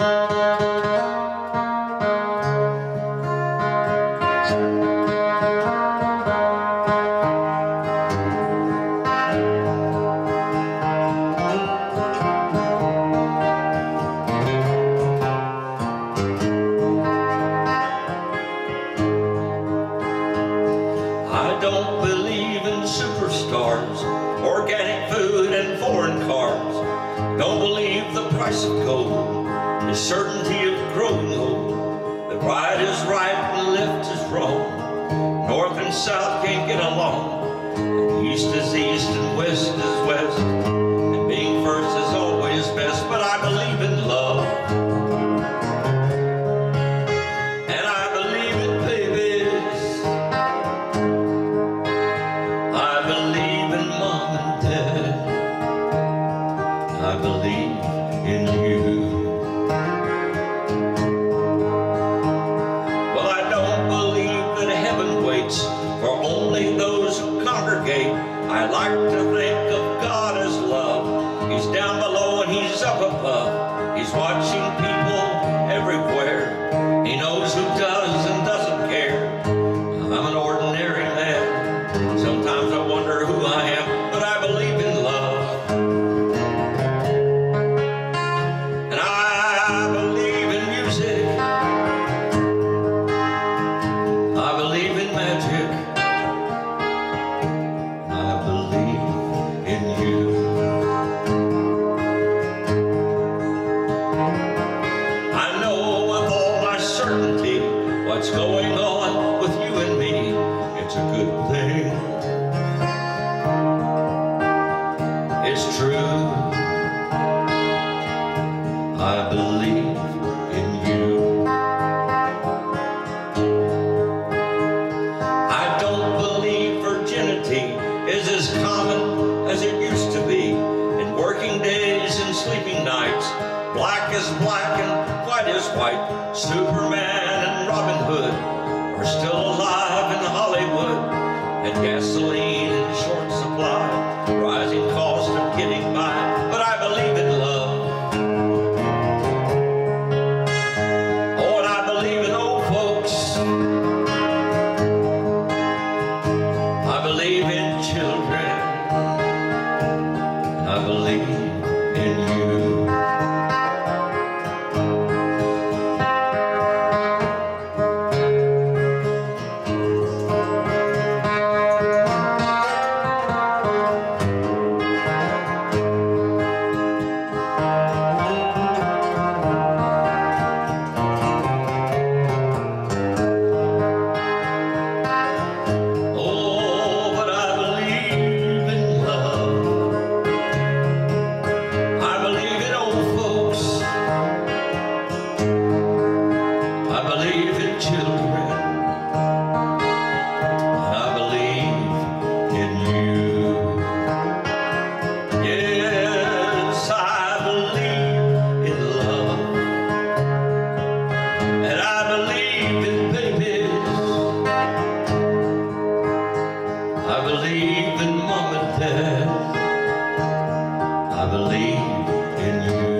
I don't believe in superstars, organic food and foreign cars. Don't believe the price of gold is certainty of growing old. The right is right and left is wrong. North and south can't get along. And east is east and west is west. I like to think of God as love. He's down below and he's up above. He's watching people everywhere. He knows who does and doesn't care. I'm an ordinary man. Sometimes I wonder who I am, what's going on with you and me. It's a good thing. It's true. I believe in you. I don't believe virginity is as common as it used to be. In working days and sleeping nights, black is black and white is white. Superman are still alive in Hollywood and gasoline in short supply, rising cost of getting by. But I believe in love. Oh, and I believe in old folks. I believe in children. I believe in you. believe in you.